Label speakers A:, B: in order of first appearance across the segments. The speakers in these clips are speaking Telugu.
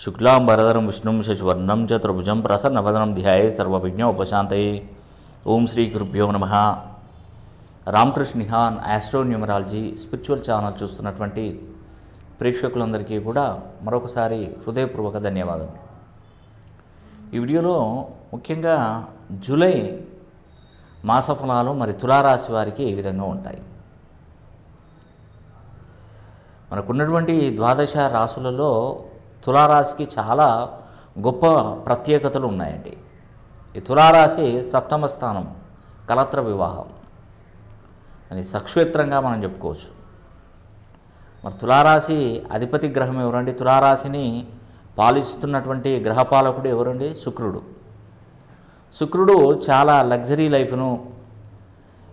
A: శుక్లాంబరధరం విష్ణుం శశివర్ణం చతుర్భుజం ప్రసన్నవదనం ధ్యాయే సర్వవిజ్ఞోపశాంతయే ఓం శ్రీ గురుభ్యో నమ రామకృష్ణ నిహాన్ ఆస్ట్రో న్యూమరాలజీ స్పిరిచువల్ ఛానల్ చూస్తున్నటువంటి ప్రేక్షకులందరికీ కూడా మరొకసారి హృదయపూర్వక ధన్యవాదం ఈ వీడియోలో ముఖ్యంగా జూలై మాస ఫలాలు మరి తులారాశి వారికి ఏ విధంగా ఉంటాయి? మనకున్నటువంటి ద్వాదశ రాశులలో తులారాశికి చాలా గొప్ప ప్రత్యేకతలు ఉన్నాయండి. ఈ తులారాశి సప్తమ స్థానం కలత్ర వివాహం అని సక్షేత్రంగా మనం చెప్పుకోవచ్చు. మరి తులారాశి అధిపతి గ్రహం ఎవరండి? తులారాశిని పాలిస్తున్నటువంటి గ్రహపాలకుడు ఎవరండి? శుక్రుడు. శుక్రుడు చాలా లగ్జరీ లైఫ్ను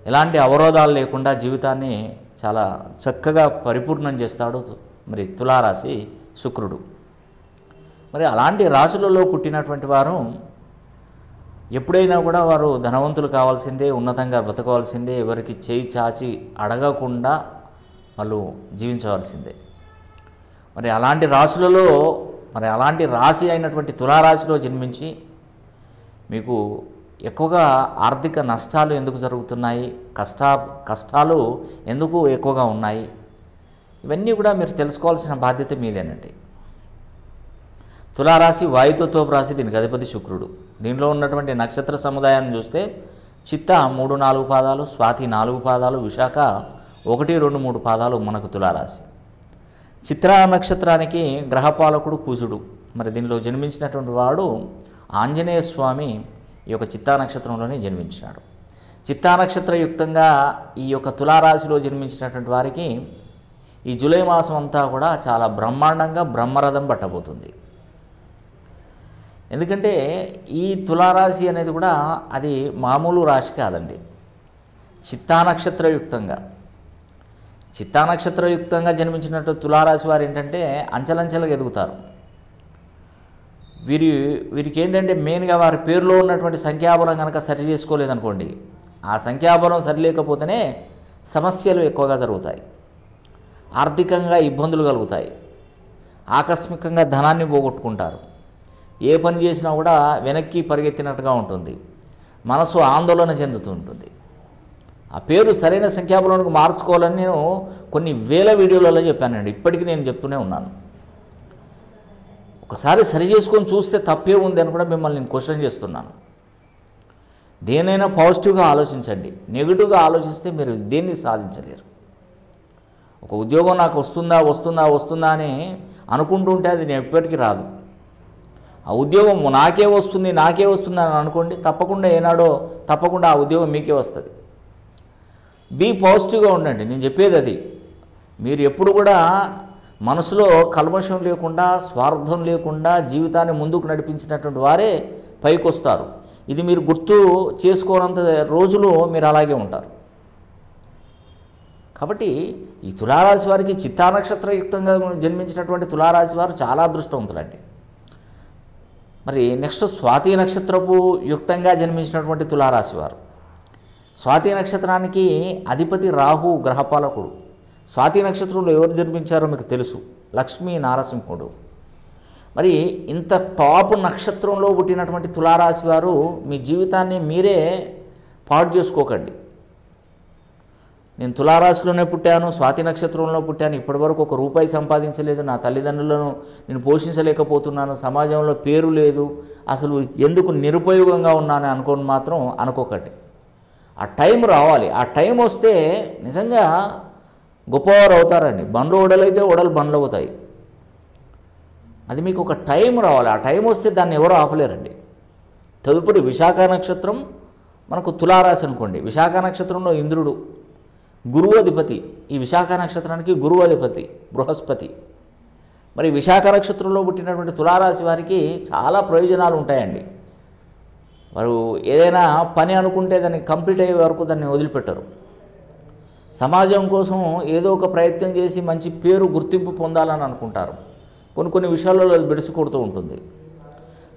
A: ఎలాంటి అవరోధాలు లేకుండా జీవితాన్ని చాలా చక్కగా పరిపూర్ణం చేస్తాడు. మరి తులారాశి శుక్రుడు. మరి అలాంటి రాశులలో పుట్టినటువంటి వారు ఎప్పుడైనా కూడా వారు ధనవంతులు కావాల్సిందే ఉన్నతంగా బ్రతకవలసిందే ఎవరికి చేయి చాచి అడగకుండా వాళ్ళు జీవించవలసిందే. మరి అలాంటి రాశులలో మరి అలాంటి రాశి అయినటువంటి తులారాశిలో జన్మించి మీకు ఎక్కువగా ఆర్థిక నష్టాలు ఎందుకు జరుగుతున్నాయి కష్ట కష్టాలు ఎందుకు ఎక్కువగా ఉన్నాయి ఇవన్నీ కూడా మీరు తెలుసుకోవాల్సిన బాధ్యత మీదేనండి. తులారాశి వాయుతత్వపు రాశి దీనికి అధిపతి శుక్రుడు. దీనిలో ఉన్నటువంటి నక్షత్ర సముదాయాన్ని చూస్తే చిత్త మూడు నాలుగు పాదాలు స్వాతి నాలుగు పాదాలు విశాఖ ఒకటి రెండు మూడు పాదాలు మనకు తులారాశి. చిత్ర నక్షత్రానికి గ్రహపాలకుడు కూసుడు మరి దీనిలో జన్మించినటువంటి వాడు ఆంజనేయ స్వామి ఈ యొక్క చిత్తా నక్షత్రంలోనే జన్మించినాడు. చిత్తా నక్షత్రయుక్తంగా ఈ యొక్క తులారాశిలో జన్మించినటువంటి వారికి ఈ జూలై మాసం అంతా కూడా చాలా బ్రహ్మాండంగా బ్రహ్మరథం పట్టబోతుంది. ఎందుకంటే ఈ తులారాశి అనేది కూడా అది మామూలు రాశి కాదండి. చిత్తా నక్షత్రయుక్తంగా. చిత్తా నక్షత్రయుక్తంగా జన్మించినట్టు తులారాశి వారు ఏంటంటే అంచెలంచెలుగా ఎదుగుతారు. వీరి వీరికి ఏంటంటే మెయిన్గా వారి పేరులో ఉన్నటువంటి సంఖ్యాబలం కనుక సరి చేసుకోలేదనుకోండి ఆ సంఖ్యాబలం సరిలేకపోతేనే సమస్యలు ఎక్కువగా జరుగుతాయి. ఆర్థికంగా ఇబ్బందులు కలుగుతాయి. ఆకస్మికంగా ధనాన్ని పోగొట్టుకుంటారు. ఏ పని చేసినా కూడా వెనక్కి పరిగెత్తినట్టుగా ఉంటుంది. మనసు ఆందోళన చెందుతూ ఉంటుంది. ఆ పేరు సరైన సంఖ్యాబలానికి మార్చుకోవాలని నేను కొన్ని వేల వీడియోలలో చెప్పానండి. ఇప్పటికీ నేను చెప్తూనే ఉన్నాను. ఒకసారి సరి చేసుకొని చూస్తే తప్పే ఉంది అని కూడా మిమ్మల్ని నేను క్వశ్చన్ చేస్తున్నాను. దేనైనా పాజిటివ్గా ఆలోచించండి. నెగిటివ్గా ఆలోచిస్తే మీరు దేన్ని సాధించలేరు. ఒక ఉద్యోగం నాకు వస్తుందా వస్తుందా వస్తుందా అని అనుకుంటుంటే అది నేను ఎప్పటికీ రాదు. ఆ ఉద్యోగం నాకే వస్తుంది నాకే వస్తుంది అని అనుకోండి తప్పకుండా ఏనాడో తప్పకుండా ఆ ఉద్యోగం మీకే వస్తుంది. బీ పాజిటివ్గా ఉండండి. నేను చెప్పేది అది. మీరు ఎప్పుడు కూడా మనసులో కల్మషం లేకుండా స్వార్థం లేకుండా జీవితాన్ని ముందుకు నడిపించినటువంటి వారే పైకి వస్తారు ఇది మీరు గుర్తు చేసుకోనంత రోజులు మీరు అలాగే ఉంటారు. కాబట్టి ఈ తులారాశి వారికి చిత్తా నక్షత్రయుక్తంగా జన్మించినటువంటి తులారాశి వారు చాలా అదృష్టవంతులండి. మరి నెక్స్ట్ స్వాతి నక్షత్రపు యుక్తంగా జన్మించినటువంటి తులారాశి వారు. స్వాతి నక్షత్రానికి అధిపతి రాహు గ్రహపాలకుడు. స్వాతి నక్షత్రంలో ఎవరు జన్మించారో మీకు తెలుసు. లక్ష్మీ నారసింహుడు. మరి ఇంత టాప్ నక్షత్రంలో పుట్టినటువంటి తులారాశి వారు మీ జీవితాన్ని మీరే పాడు చేసుకోకండి. నేను తులారాశిలోనే పుట్టాను స్వాతి నక్షత్రంలో పుట్టాను ఇప్పటివరకు ఒక రూపాయి సంపాదించలేదు నా తల్లిదండ్రులను నేను పోషించలేకపోతున్నాను సమాజంలో పేరు లేదు అసలు ఎందుకు నిరుపయోగంగా ఉన్నాను అనుకోని మాత్రం అనుకోకండి. ఆ టైం రావాలి. ఆ టైం వస్తే నిజంగా గొప్పవారు అవుతారండి. బండ్లు ఓడలైతే ఓడలు బండ్లు అవుతాయి. అది మీకు ఒక టైం రావాలి. ఆ టైం వస్తే దాన్ని ఎవరు ఆపలేరండి. తదుపరి విశాఖ నక్షత్రం మనకు తులారాశి అనుకోండి. విశాఖ నక్షత్రంలో ఇంద్రుడు. గురువు అధిపతి ఈ విశాఖ నక్షత్రానికి గురువు అధిపతి బృహస్పతి. మరి విశాఖ నక్షత్రంలో పుట్టినటువంటి తులారాశి వారికి చాలా ప్రయోజనాలు ఉంటాయండి. వారు ఏదైనా పని అనుకుంటే దాన్ని కంప్లీట్ అయ్యే వరకు దాన్ని వదిలిపెట్టరు. సమాజం కోసం ఏదో ఒక ప్రయత్నం చేసి మంచి పేరు గుర్తింపు పొందాలని అనుకుంటారు. కొన్ని కొన్ని విషయాల్లో అది బిడుసుకొడుతూ ఉంటుంది.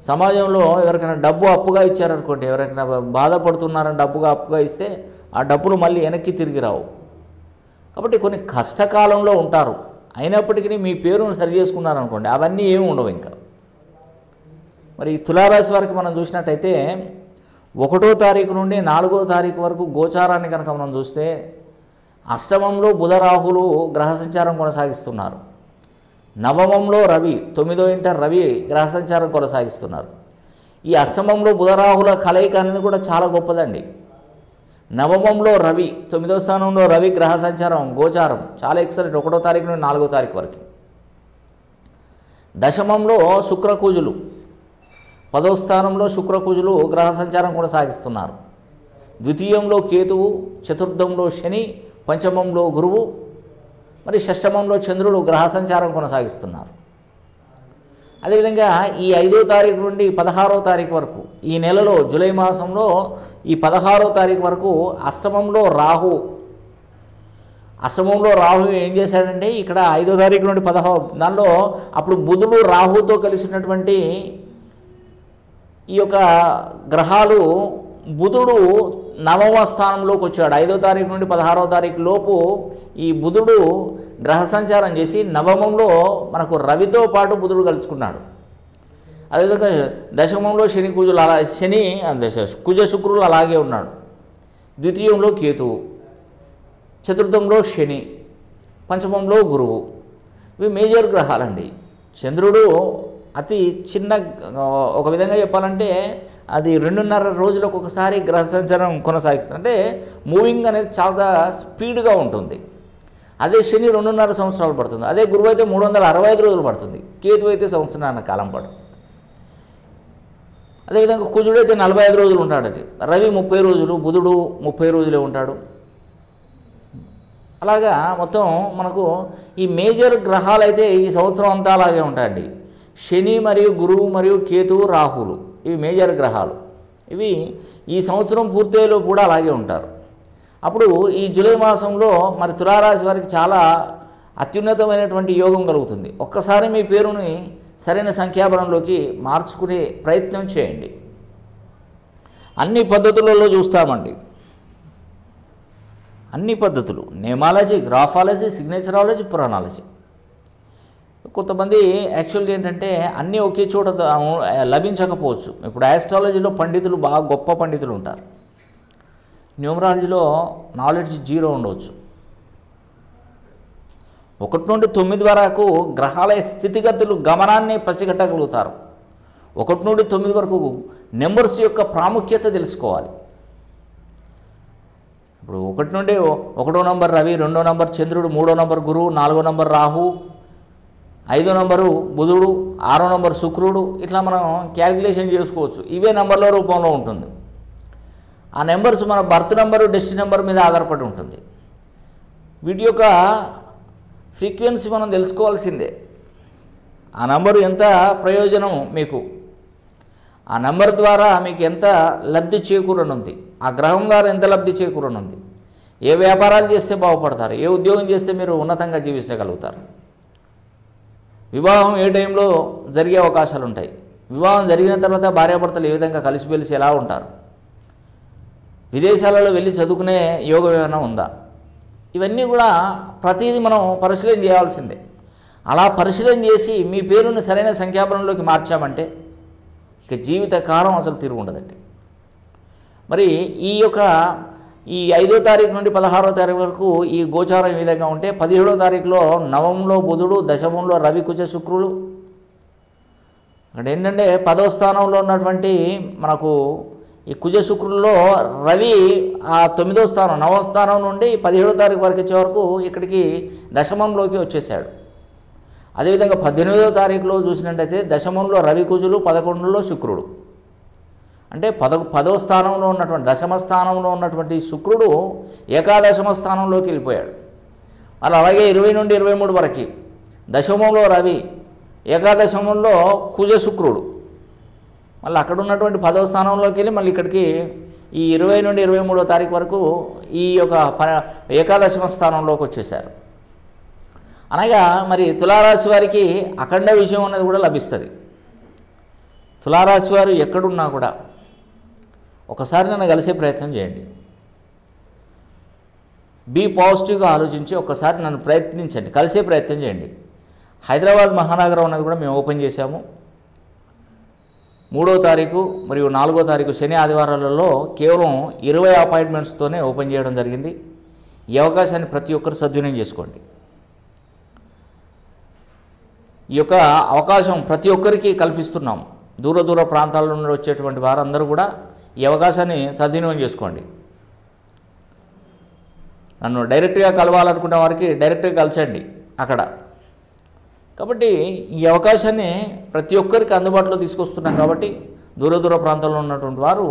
A: సమాజంలో ఎవరికైనా డబ్బు అప్పుగా ఇచ్చారనుకోండి ఎవరికైనా బాధపడుతున్నారని డబ్బుగా అప్పుగా ఇస్తే ఆ డబ్బులు మళ్ళీ వెనక్కి తిరిగి రావు. కాబట్టి కొన్ని కష్టకాలంలో ఉంటారు. అయినప్పటికీ మీ పేరును సరి చేసుకున్నారనుకోండి అవన్నీ ఏమి ఉండవు ఇంకా. మరి తులారాశి వారికి మనం చూసినట్టయితే ఒకటో తారీఖు నుండి నాలుగో తారీఖు వరకు గోచారాన్ని కనుక మనం చూస్తే అష్టమంలో బుధరాహులు గ్రహ సంచారం కొనసాగిస్తున్నారు. నవమంలో రవి తొమ్మిదో ఇంట రవి గ్రహ సంచారం కొనసాగిస్తున్నారు. ఈ అష్టమంలో బుధరాహుల కలయిక అనేది కూడా చాలా గొప్పదండి. నవమంలో రవి తొమ్మిదో స్థానంలో రవి గ్రహ సంచారం గోచారం. చాలా ఎక్సలెంట్. ఒకటో తారీఖు నుండి నాలుగో తారీఖు వరకు. దశమంలో శుక్రకూజులు. పదో స్థానంలో శుక్రకూజులు గ్రహ సంచారం కొనసాగిస్తున్నారు ద్వితీయంలో కేతువు చతుర్థంలో శని పంచమంలో గురువు మరి షష్టమంలో చంద్రుడు గ్రహ సంచారం కొనసాగిస్తున్నారు. అదేవిధంగా ఈ ఐదో తారీఖు నుండి పదహారో తారీఖు వరకు ఈ నెలలో జూలై మాసంలో ఈ పదహారో తారీఖు వరకు అష్టమంలో రాహు. అష్టమంలో రాహు ఏం చేశాడంటే ఇక్కడ ఐదో తారీఖు నుండి పదహారు దానిలో అప్పుడు బుధుడు రాహుతో కలిసి ఉన్నటువంటి ఈ యొక్క గ్రహాలు బుధుడు నవమ స్థానంలోకి వచ్చాడు. ఐదో తారీఖు నుండి పదహారో తారీఖు లోపు ఈ బుధుడు గ్రహ సంచారం చేసి నవమంలో మనకు రవితో పాటు బుధుడు కలుసుకున్నాడు. అదేవిధంగా దశమంలో శని కుజులు అలా శని దశ కుజ శుక్రులు అలాగే ఉన్నాడు. ద్వితీయంలో కేతువు చతుర్థంలో శని పంచమంలో గురువు. ఇవి మేజర్ గ్రహాలండి. చంద్రుడు అతి చిన్న ఒక విధంగా చెప్పాలంటే అది రెండున్నర రోజులకు ఒకసారి గ్రహ సంచారం కొనసాగిస్తుంది. అంటే మూవింగ్ అనేది చాలా స్పీడ్గా ఉంటుంది. అదే శని రెండున్నర సంవత్సరాలు పడుతుంది. అదే గురువు అయితే మూడు వందల అరవై ఐదు రోజులు పడుతుంది. కేతు అయితే సంవత్సరాల కాలం పడుతుంది అదేవిధంగా కుజుడు అయితే నలభై ఐదు రోజులు ఉంటాడు అది. రవి ముప్పై రోజులు బుధుడు ముప్పై రోజులే ఉంటాడు. అలాగా మొత్తం మనకు ఈ మేజర్ గ్రహాలు అయితే ఈ సంవత్సరం అంతా అలాగే ఉంటాయండి. శని మరియు గురువు మరియు కేతువు రాహులు ఇవి మేజర్ గ్రహాలు. ఇవి ఈ సంవత్సరం పూర్తయ్యేలో కూడా అలాగే ఉంటారు. అప్పుడు ఈ జూలై మాసంలో మరి తులారాశి వారికి చాలా అత్యున్నతమైనటువంటి యోగం కలుగుతుంది. ఒక్కసారి మీ పేరుని సరైన సంఖ్యాబలంలోకి మార్చుకునే ప్రయత్నం చేయండి. అన్ని పద్ధతులలో చూస్తామండి. అన్ని పద్ధతులు. నేమాలజీ గ్రాఫాలజీ సిగ్నేచరాలజీ పురాణాలజీ. కొంతమంది యాక్చువల్గా ఏంటంటే అన్నీ ఒకే చోట లభించకపోవచ్చు. ఇప్పుడు ఆస్ట్రాలజీలో పండితులు బాగా గొప్ప పండితులు ఉంటారు. న్యూమరాలజీలో నాలెడ్జ్ జీరో ఉండవచ్చు ఒకటి నుండి తొమ్మిది వరకు గ్రహాల స్థితిగతులు గమనాన్ని పసిగట్టగలుగుతారు. ఒకటి నుండి తొమ్మిది వరకు నెంబర్స్ యొక్క ప్రాముఖ్యత తెలుసుకోవాలి. ఇప్పుడు ఒకటి నుండి ఒకటో నంబర్ రవి రెండో నంబర్ చంద్రుడు మూడో నంబర్ గురువు నాలుగో నంబర్ రాహు ఐదో నంబరు బుధుడు ఆరో నంబర్ శుక్రుడు ఇట్లా మనం క్యాలిక్యులేషన్ చేసుకోవచ్చు. ఇవే నంబర్ల రూపంలో ఉంటుంది. ఆ నెంబర్స్ మన బర్త్ నెంబరు డెస్టి నెంబర్ మీద ఆధారపడి ఉంటుంది. వీటి యొక్క ఫ్రీక్వెన్సీ మనం తెలుసుకోవాల్సిందే. ఆ నంబరు ఎంత ప్రయోజనం మీకు? ఆ నంబర్ ద్వారా మీకు ఎంత లబ్ధి చేకూరనుంది? ఆ గ్రహం ద్వారా ఎంత లబ్ధి చేకూరనుంది? ఏ వ్యాపారాలు చేస్తే బాగుపడతారు? ఏ ఉద్యోగం చేస్తే మీరు ఉన్నతంగా జీవించగలుగుతారు? వివాహం ఏ టైంలో జరిగే అవకాశాలు ఉంటాయి వివాహం జరిగిన తర్వాత భార్యాభర్తలు ఏ విధంగా కలిసిమెలిసి ఎలా ఉంటారు? విదేశాలలో వెళ్ళి చదువుకునే యోగం ఏమైనా ఉందా? ఇవన్నీ కూడా ప్రతిదీ మనం పరిశీలన చేయాల్సిందే. అలా పరిశీలన చేసి మీ పేరుని సరైన సంఖ్యాపనంలోకి మార్చామంటే ఇక జీవితకాలం అసలు తిరుగు ఉండదండి. మరి ఈ యొక్క ఈ ఐదో తారీఖు నుండి పదహారో తారీఖు వరకు ఈ గోచారం ఈ విధంగా ఉంటే పదిహేడో తారీఖులో నవంలో బుధుడు దశమంలో రవి కుజ శుక్రులు. అక్కడ ఏంటంటే పదో స్థానంలో ఉన్నటువంటి మనకు ఈ కుజ శుక్రుల్లో రవి ఆ తొమ్మిదో స్థానం నవ స్థానం నుండి పదిహేడో తారీఖు వరకు వచ్చే వరకు ఇక్కడికి దశమంలోకి వచ్చేసాడు అదేవిధంగా పద్దెనిమిదో తారీఖులో చూసినట్టయితే దశమంలో రవి కుజులు పదకొండులో శుక్రుడు. అంటే పద పదో స్థానంలో ఉన్నటువంటి దశమ స్థానంలో ఉన్నటువంటి శుక్రుడు ఏకాదశమ స్థానంలోకి వెళ్ళిపోయాడు. అలా అలాగే ఇరవై నుండి ఇరవై మూడు వరకు దశమంలో రవి ఏకాదశమంలో కుజ శుక్రుడు. మళ్ళీ అక్కడ ఉన్నటువంటి పదవ స్థానంలోకి వెళ్ళి మళ్ళీ ఇక్కడికి ఈ ఇరవై నుండి ఇరవై మూడో తారీఖు వరకు ఈ యొక్క ప ఏకాదశమ స్థానంలోకి వచ్చేసారు అనగా మరి తులారాశి వారికి అఖండ విజయం అనేది కూడా లభిస్తుంది. తులారాశి వారు ఎక్కడున్నా కూడా ఒకసారి నన్ను కలిసే ప్రయత్నం చేయండి. బీ పాజిటివ్గా ఆలోచించి ఒక్కసారి నన్ను ప్రయత్నించండి. కలిసే ప్రయత్నం చేయండి. హైదరాబాద్ మహానగరం అనేది కూడా మేము ఓపెన్ చేశాము. మూడో తారీఖు మరియు నాలుగో తారీఖు శని ఆదివారాలలో కేవలం ఇరవై అపాయింట్మెంట్స్తోనే ఓపెన్ చేయడం జరిగింది. ఈ అవకాశాన్ని ప్రతి ఒక్కరు సద్వినియోగం చేసుకోండి. ఈ యొక్క అవకాశం ప్రతి ఒక్కరికి కల్పిస్తున్నాం. దూర దూర ప్రాంతాల నుండి వచ్చేటువంటి వారందరూ కూడా ఈ అవకాశాన్ని సద్వినియోగం చేసుకోండి. నన్ను డైరెక్ట్గా కలవాలనుకున్న వారికి డైరెక్ట్గా కలిసండి అక్కడ. కాబట్టి ఈ అవకాశాన్ని ప్రతి ఒక్కరికి అందుబాటులో తీసుకొస్తున్నాం కాబట్టి దూర దూర ప్రాంతాల్లో ఉన్నటువంటి వారు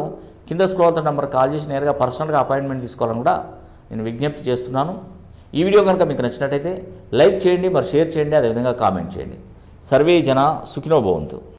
A: కింద స్క్రోల్ నెంబర్ కాల్ చేసి నేరుగా పర్సనల్గా అపాయింట్మెంట్ తీసుకోవాలని కూడా నేను విజ్ఞప్తి చేస్తున్నాను. ఈ వీడియో కనుక మీకు నచ్చినట్టయితే లైక్ చేయండి మరి షేర్ చేయండి అదేవిధంగా కామెంట్ చేయండి. సర్వే జన సుఖినో భవంతు.